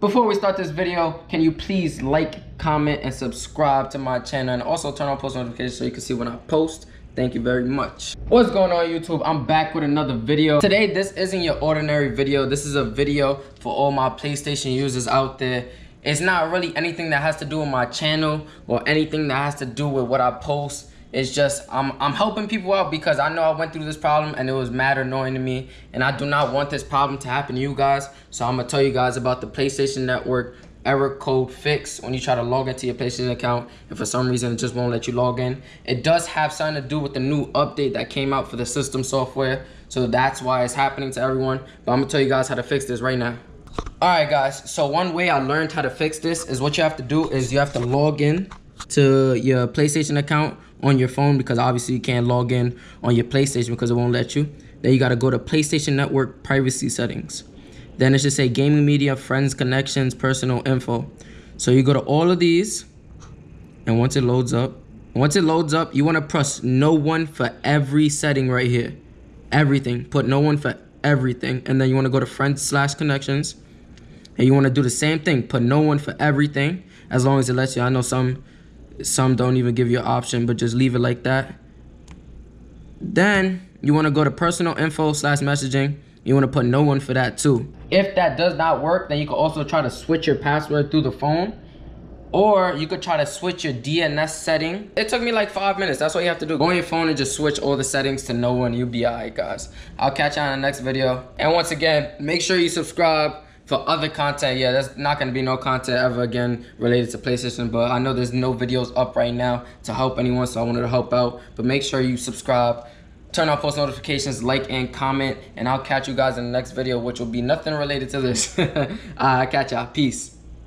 Before we start this video, can you please like, comment, and subscribe to my channel and also turn on post notifications so you can see when I post. Thank you very much. What's going on YouTube? I'm back with another video. Today, this isn't your ordinary video. This is a video for all my PlayStation users out there. It's not really anything that has to do with my channel or anything that has to do with what I post. It's just I'm I'm helping people out because I know I went through this problem and it was mad annoying to me and I do not want this problem to happen to you guys. So I'm gonna tell you guys about the PlayStation Network error code fix when you try to log into your PlayStation account and for some reason it just won't let you log in. It does have something to do with the new update that came out for the system software. So that's why it's happening to everyone. But I'm gonna tell you guys how to fix this right now. Alright guys, so one way I learned how to fix this is what you have to do is you have to log in to your PlayStation account on your phone because obviously you can't log in on your PlayStation because it won't let you. Then you got to go to PlayStation Network privacy settings. Then it should say gaming media, friends, connections, personal info. So you go to all of these and once it loads up, once it loads up, you want to press no one for every setting right here. Everything. Put no one for everything. And then you want to go to friends slash connections. And you want to do the same thing. Put no one for everything as long as it lets you. I know some some don't even give you an option, but just leave it like that. Then you want to go to personal info slash messaging. You want to put no one for that too. If that does not work, then you can also try to switch your password through the phone. Or you could try to switch your DNS setting. It took me like five minutes. That's what you have to do. Go on your phone and just switch all the settings to no one. You'll be alright, guys. I'll catch you on the next video. And once again, make sure you subscribe for other content, yeah, there's not gonna be no content ever again related to PlayStation, but I know there's no videos up right now to help anyone, so I wanted to help out. But make sure you subscribe, turn on post notifications, like and comment, and I'll catch you guys in the next video, which will be nothing related to this. I'll catch y'all. Peace.